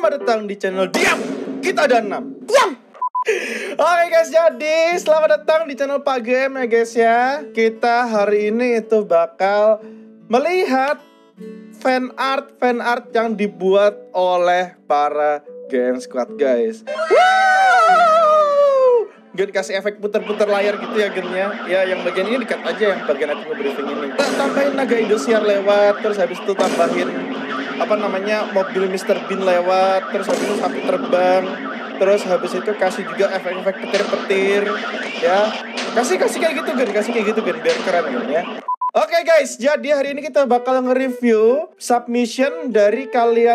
Selamat datang di channel Diam Kita ada 6 Diam. Oke guys, jadi selamat datang di channel Pak Game ya guys ya. Kita hari ini itu bakal melihat fan art fan art yang dibuat oleh para game squad guys. Wow! Gen kasih efek putar-putar layar gitu ya gennya Ya. Yang bagian ini dikat aja yang bagian aku briefing ini. Tambahin naga Indosiar lewat Terus habis itu tambahin apa namanya mobil Mr. Bean lewat Terus habis itu sapi terbang Terus habis itu kasih juga efek-efek petir-petir Ya Kasih kasih kayak gitu Gen Kasih kayak gitu Gen Biar keren ya Oke guys, jadi hari ini kita bakal nge-review submission dari kalian